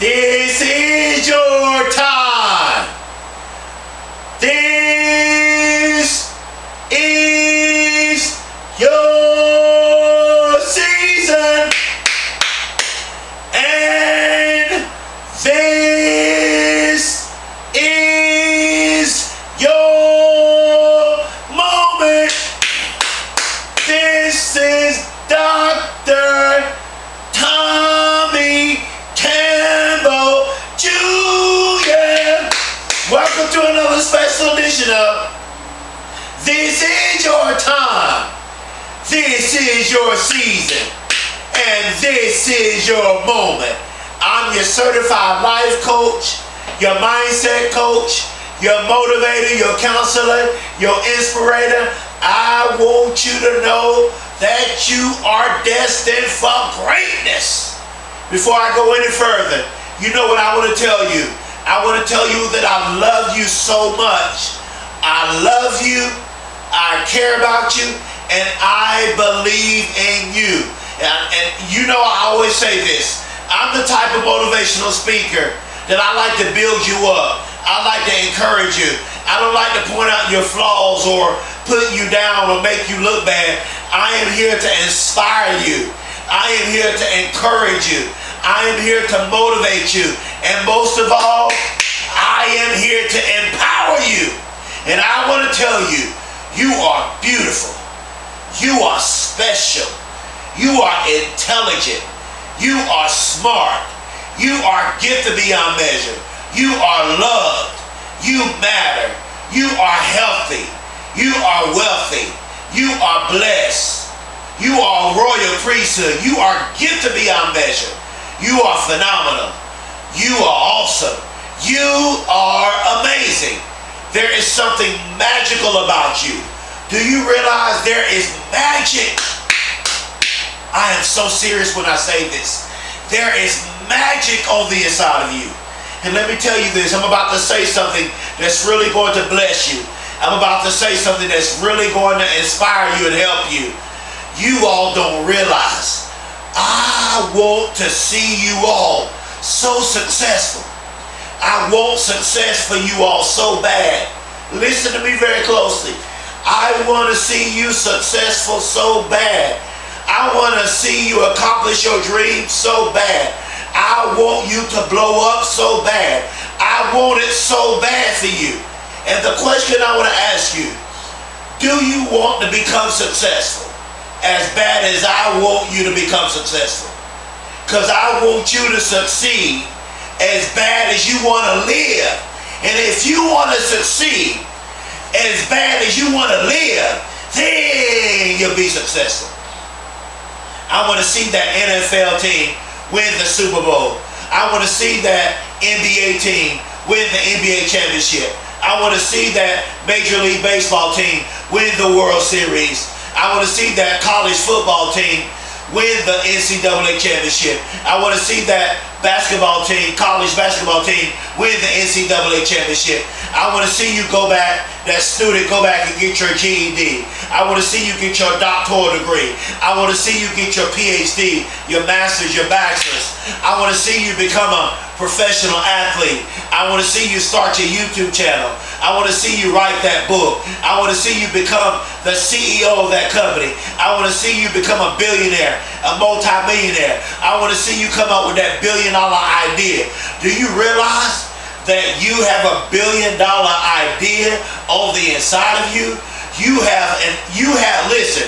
This is your time. This is your season. And this is your moment. This is Dr. Tommy Campbell Jr. Welcome to another special edition of This is Your Time. This your season. And this is your moment. I'm your certified life coach, your mindset coach, your motivator, your counselor, your inspirator. I want you to know that you are destined for greatness. Before I go any further, you know what I want to tell you. I want to tell you that I love you so much. I love you. I care about you. And I believe in you. And, and you know I always say this. I'm the type of motivational speaker that I like to build you up. I like to encourage you. I don't like to point out your flaws or put you down or make you look bad. I am here to inspire you. I am here to encourage you. I am here to motivate you. And most of all, I am here to empower you. And I want to tell you, you are beautiful. You are special. You are intelligent. You are smart. You are gifted beyond measure. You are loved. You matter. You are healthy. You are wealthy. You are blessed. You are royal priesthood. You are gifted beyond measure. You are phenomenal. You are awesome. You are amazing. There is something magical about you. Do you realize there is magic? I am so serious when I say this. There is magic on the inside of you. And let me tell you this, I'm about to say something that's really going to bless you. I'm about to say something that's really going to inspire you and help you. You all don't realize. I want to see you all so successful. I want success for you all so bad. Listen to me very closely. I want to see you successful so bad. I want to see you accomplish your dreams so bad. I want you to blow up so bad. I want it so bad for you. And the question I want to ask you, do you want to become successful as bad as I want you to become successful? Because I want you to succeed as bad as you want to live. And if you want to succeed as bad as you want to live, then you'll be successful. I want to see that NFL team win the Super Bowl. I want to see that NBA team win the NBA championship. I want to see that Major League Baseball team win the World Series. I want to see that college football team win the NCAA championship. I want to see that basketball team, college basketball team, win the NCAA championship. I want to see you go back, that student go back and get your GED. I want to see you get your doctoral degree. I want to see you get your PhD, your master's, your bachelor's. I want to see you become a professional athlete. I want to see you start your YouTube channel. I want to see you write that book. I want to see you become the CEO of that company. I want to see you become a billionaire, a multimillionaire. I want to see you come up with that billion dollar idea. Do you realize that you have a billion dollar idea on the inside of you? You have and you have listen,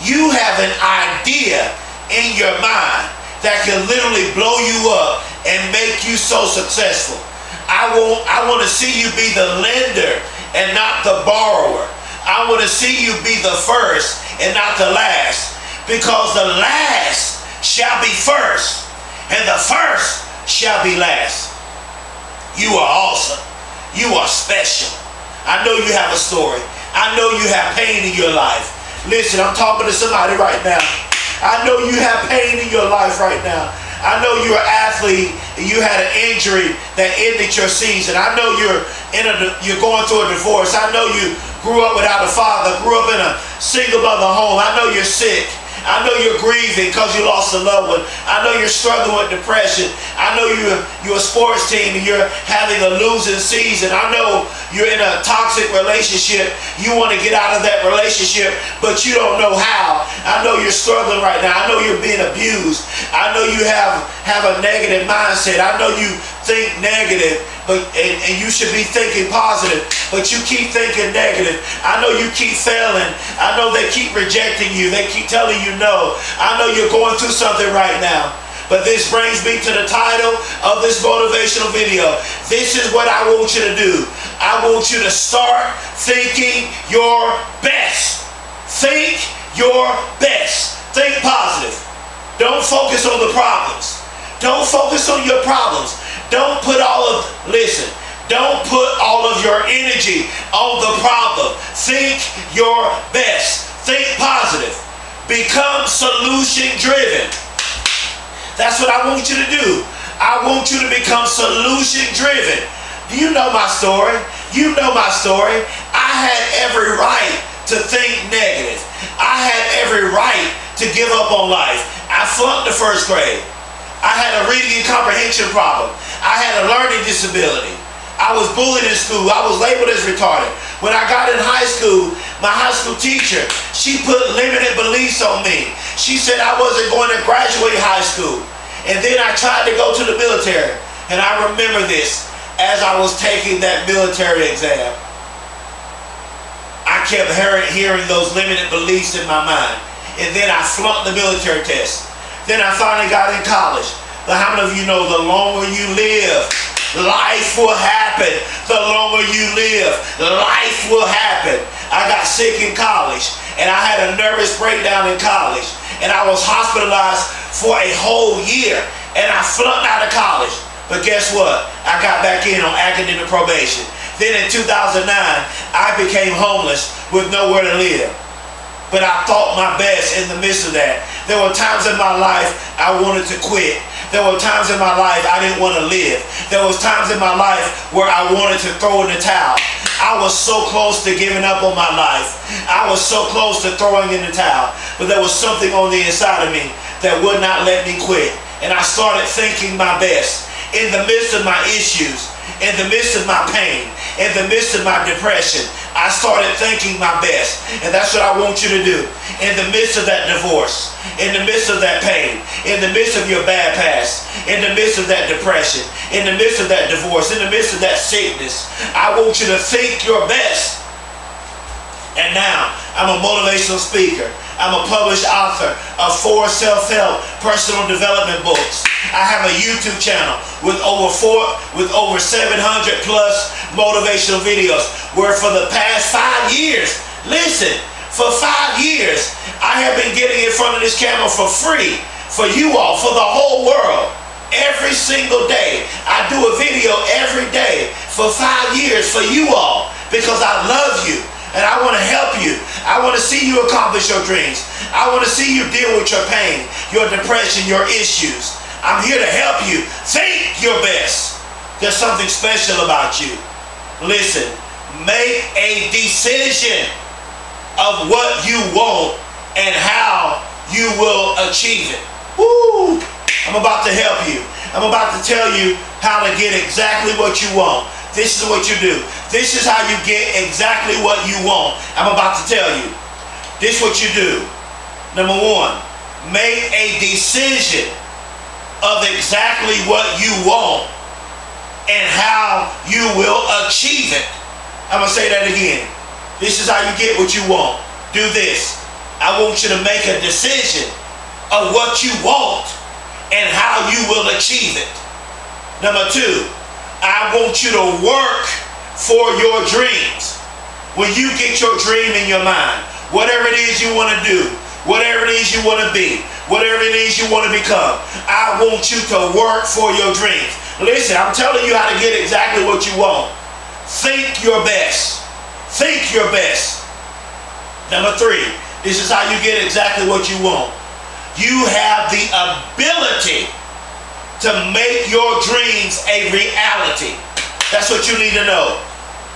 you have an idea in your mind that can literally blow you up and make you so successful. I want I want to see you be the lender and not the borrower. I want to see you be the first and not the last because the last shall be first and the first shall be last. You are awesome. You are special. I know you have a story. I know you have pain in your life. Listen, I'm talking to somebody right now. I know you have pain in your life right now. I know you're an athlete and you had an injury that ended your season. I know you're in a you're going through a divorce. I know you grew up without a father, grew up in a single mother home. I know you're sick. I know you're grieving because you lost a loved one. I know you're struggling with depression. I know you're, you're a sports team and you're having a losing season. I know you're in a toxic relationship. You want to get out of that relationship, but you don't know how. I know you're struggling right now. I know you're being abused. I know you have, have a negative mindset. I know you think negative but and, and you should be thinking positive, but you keep thinking negative. I know you keep failing. I know they keep rejecting you. They keep telling you no. I know you're going through something right now. But this brings me to the title of this motivational video. This is what I want you to do. I want you to start thinking your best. Think your best. Think positive. Don't focus on the problems. Don't focus on your problems. Don't put all of, listen, don't put all of your energy on the problem. Think your best. Think positive. Become solution driven. That's what I want you to do. I want you to become solution driven. You know my story? You know my story. I had every right to think negative. I had every right to give up on life. I flunked the first grade. I had a reading and comprehension problem. I had a learning disability. I was bullied in school. I was labeled as retarded. When I got in high school, my high school teacher, she put limited beliefs on me. She said I wasn't going to graduate high school. And then I tried to go to the military. And I remember this as I was taking that military exam. I kept hearing those limited beliefs in my mind. And then I flunked the military test. Then I finally got in college. But how many of you know the longer you live, life will happen. The longer you live, life will happen. I got sick in college and I had a nervous breakdown in college and I was hospitalized for a whole year and I flunked out of college. But guess what? I got back in on academic probation. Then in 2009, I became homeless with nowhere to live but I thought my best in the midst of that. There were times in my life I wanted to quit. There were times in my life I didn't want to live. There was times in my life where I wanted to throw in the towel. I was so close to giving up on my life. I was so close to throwing in the towel. But there was something on the inside of me that would not let me quit. And I started thinking my best in the midst of my issues, in the midst of my pain, in the midst of my depression. I started thinking my best. And that's what I want you to do. In the midst of that divorce, in the midst of that pain, in the midst of your bad past, in the midst of that depression, in the midst of that divorce, in the midst of that sickness, I want you to think your best. And now, I'm a motivational speaker. I'm a published author of four self-help personal development books. I have a YouTube channel with over four, with over 700 plus motivational videos where for the past five years, listen, for five years, I have been getting in front of this camera for free for you all, for the whole world. Every single day. I do a video every day for five years for you all because I love you and I want to help you. I want to see you accomplish your dreams. I want to see you deal with your pain, your depression, your issues. I'm here to help you. Think your best. There's something special about you. Listen, make a decision of what you want and how you will achieve it. Woo! I'm about to help you. I'm about to tell you how to get exactly what you want. This is what you do. This is how you get exactly what you want. I'm about to tell you. This is what you do. Number one, make a decision of exactly what you want and how you will achieve it. I'm going to say that again. This is how you get what you want. Do this. I want you to make a decision of what you want and how you will achieve it. Number two, I want you to work for your dreams. When you get your dream in your mind, whatever it is you want to do, whatever it is you want to be, whatever it is you want to become, I want you to work for your dreams. Listen, I'm telling you how to get exactly what you want. Think your best. Think your best. Number three, this is how you get exactly what you want. You have the ability to make your dreams a reality. That's what you need to know.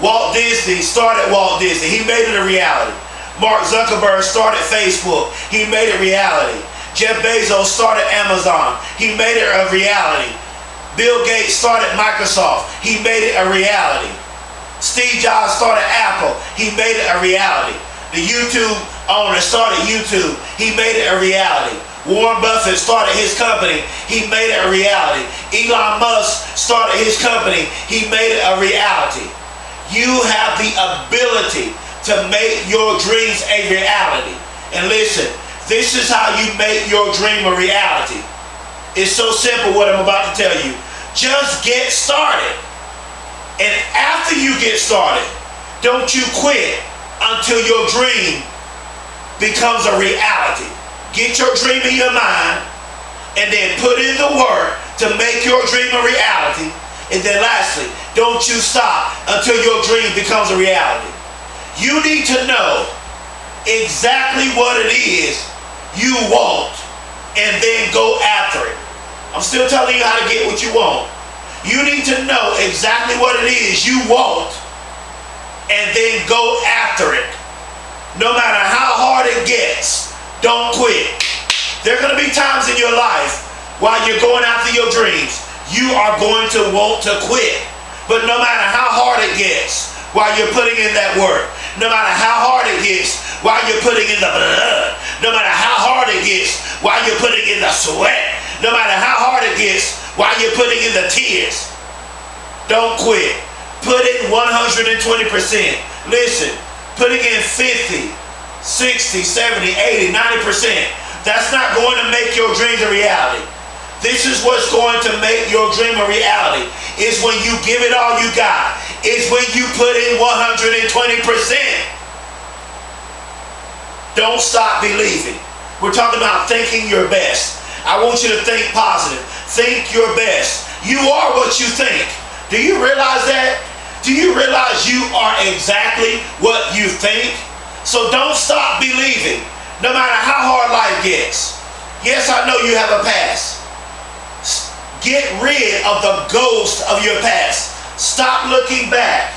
Walt Disney started Walt Disney. He made it a reality. Mark Zuckerberg started Facebook. He made it reality. Jeff Bezos started Amazon. He made it a reality. Bill Gates started Microsoft. He made it a reality. Steve Jobs started Apple. He made it a reality. The YouTube owner started YouTube. He made it a reality. Warren Buffett started his company. He made it a reality. Elon Musk started his company. He made it a reality. You have the ability to make your dreams a reality. And listen, this is how you make your dream a reality. It's so simple what I'm about to tell you. Just get started. And after you get started, don't you quit until your dream becomes a reality. Get your dream in your mind and then put in the work to make your dream a reality. And then lastly, don't you stop until your dream becomes a reality. You need to know exactly what it is you want and then go after it. I'm still telling you how to get what you want. You need to know exactly what it is you want and then go after it. No matter how hard it gets, don't quit. There are going to be times in your life while you're going after your dreams, you are going to want to quit. But no matter how hard it gets, while you're putting in that work, no matter how hard it gets while you're putting in the blood, no matter how hard it gets while you're putting in the sweat, no matter how hard it gets while you're putting in the tears, don't quit. Put in 120%. Listen, putting in 50, 60, 70, 80, 90%, that's not going to make your dreams a reality. This is what's going to make your dream a reality. Is when you give it all you got is when you put in 120%. Don't stop believing. We're talking about thinking your best. I want you to think positive. Think your best. You are what you think. Do you realize that? Do you realize you are exactly what you think? So don't stop believing, no matter how hard life gets. Yes, I know you have a past. Get rid of the ghost of your past. Stop looking back.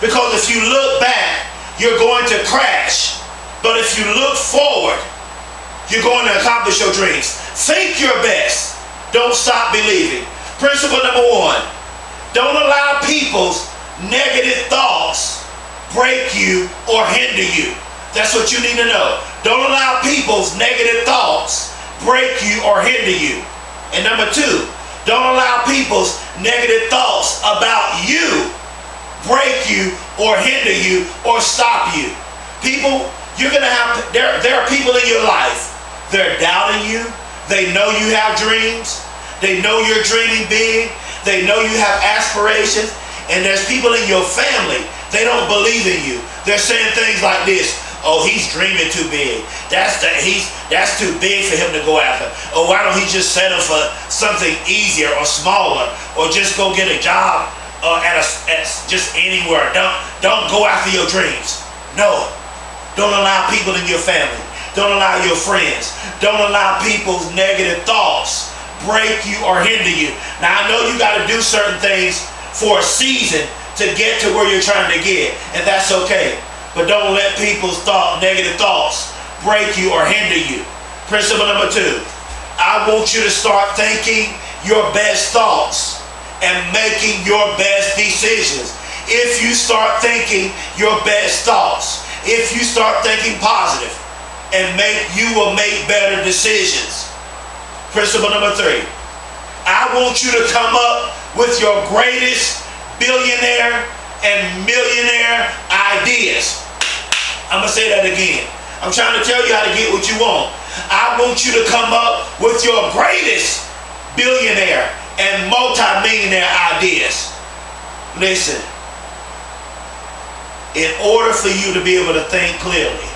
Because if you look back, you're going to crash. But if you look forward, you're going to accomplish your dreams. Think your best. Don't stop believing. Principle number one, don't allow people's negative thoughts break you or hinder you. That's what you need to know. Don't allow people's negative thoughts break you or hinder you. And number two, don't allow people's negative thoughts about you break you or hinder you or stop you. People, you're going to have, to, there, there are people in your life, they're doubting you. They know you have dreams. They know you're dreaming big. They know you have aspirations. And there's people in your family, they don't believe in you. They're saying things like this, Oh, he's dreaming too big. That's the, he's that's too big for him to go after. Oh, why don't he just settle for something easier or smaller, or just go get a job uh, at, a, at just anywhere. Don't don't go after your dreams. No, don't allow people in your family. Don't allow your friends. Don't allow people's negative thoughts break you or hinder you. Now I know you got to do certain things for a season to get to where you're trying to get, and that's okay. But don't let people's thought, negative thoughts break you or hinder you. Principle number two, I want you to start thinking your best thoughts and making your best decisions. If you start thinking your best thoughts, if you start thinking positive, and make you will make better decisions. Principle number three, I want you to come up with your greatest billionaire and millionaire ideas. I'm going to say that again. I'm trying to tell you how to get what you want. I want you to come up with your greatest billionaire and multi-millionaire ideas. Listen, in order for you to be able to think clearly,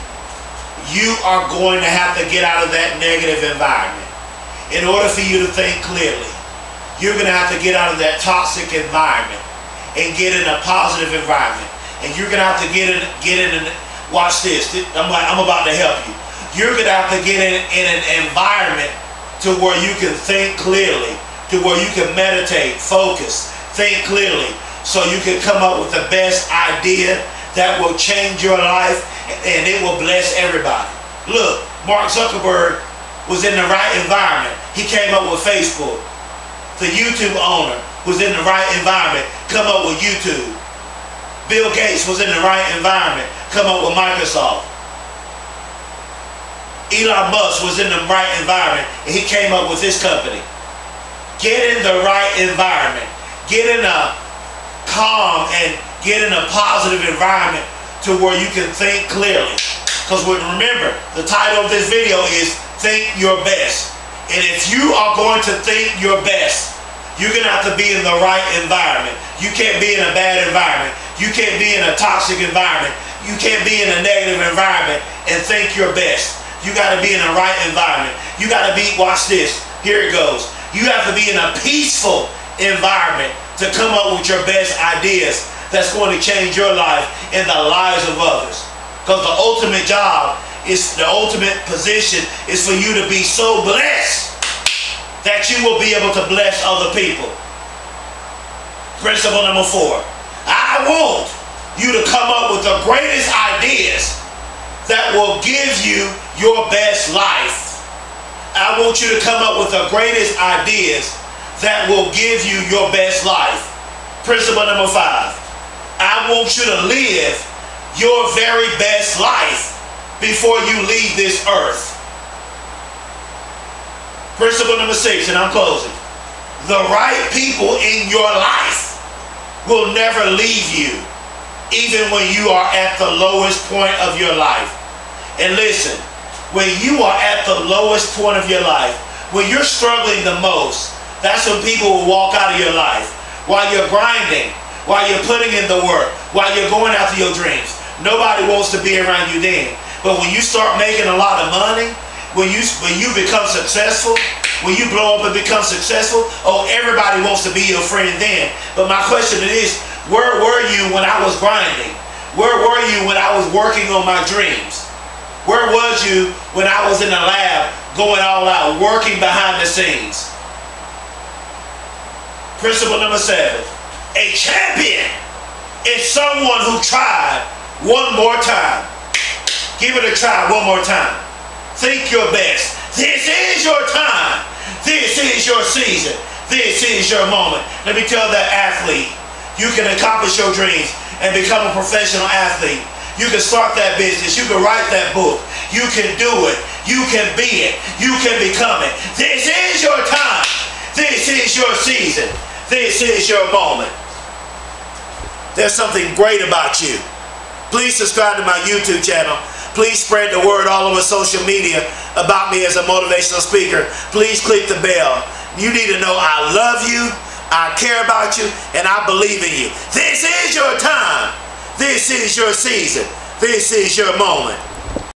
you are going to have to get out of that negative environment. In order for you to think clearly, you're going to have to get out of that toxic environment and get in a positive environment. And you're going to have to get in, get in an Watch this. I'm like, I'm about to help you. You're gonna have to get in, in an environment to where you can think clearly, to where you can meditate, focus, think clearly, so you can come up with the best idea that will change your life and it will bless everybody. Look, Mark Zuckerberg was in the right environment. He came up with Facebook. The YouTube owner was in the right environment, come up with YouTube. Bill Gates was in the right environment, come up with Microsoft. Elon Musk was in the right environment, and he came up with this company. Get in the right environment. Get in a calm and get in a positive environment to where you can think clearly. Because we remember, the title of this video is Think Your Best. And if you are going to think your best, you're going to have to be in the right environment. You can't be in a bad environment. You can't be in a toxic environment. You can't be in a negative environment and think your best. You got to be in the right environment. You got to be, watch this. Here it goes. You have to be in a peaceful environment to come up with your best ideas that's going to change your life and the lives of others. Because the ultimate job is the ultimate position is for you to be so blessed that you will be able to bless other people. Principle number four. I want you to come up with the greatest ideas that will give you your best life. I want you to come up with the greatest ideas that will give you your best life. Principle number five. I want you to live your very best life before you leave this earth. Principle number six, and I'm closing. The right people in your life will never leave you, even when you are at the lowest point of your life. And listen, when you are at the lowest point of your life, when you're struggling the most, that's when people will walk out of your life. While you're grinding, while you're putting in the work, while you're going after your dreams. Nobody wants to be around you then. But when you start making a lot of money, when you when you become successful, when you blow up and become successful, oh, everybody wants to be your friend then. But my question is, where were you when I was grinding? Where were you when I was working on my dreams? Where was you when I was in the lab going all out, working behind the scenes? Principle number seven. A champion is someone who tried one more time. Give it a try one more time. Think your best. This is your time. This is your season. This is your moment. Let me tell that athlete, you can accomplish your dreams and become a professional athlete. You can start that business. You can write that book. You can do it. You can be it. You can become it. This is your time. This is your season. This is your moment. There's something great about you. Please subscribe to my YouTube channel. Please spread the word all over social media about me as a motivational speaker. Please click the bell. You need to know I love you, I care about you, and I believe in you. This is your time. This is your season. This is your moment.